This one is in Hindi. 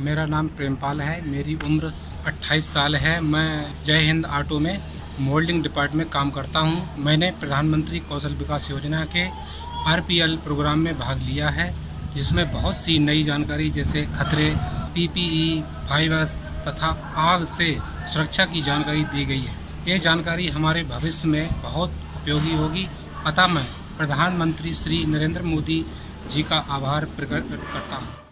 मेरा नाम प्रेमपाल है, मेरी उम्र 28 साल है। मैं जय हिंद ऑटो में मोल्डिंग डिपार्टमेंट में काम करता हूँ। मैंने प्रधानमंत्री कौशल विकास योजना के आरपीएल प्रोग्राम में भाग लिया है, जिसमें बहुत सी नई जानकारी, जैसे खतरे, पीपीई फाइबर्स तथा आग से सुरक्षा की जानकारी दी गई है। ये जानकारी हमारे भविष्य में बहुत उपयोगी होगी। अतः मैं प्रधानमंत्री श्री नरेंद्र मोदी जी का आभार प्रकट करता हूँ।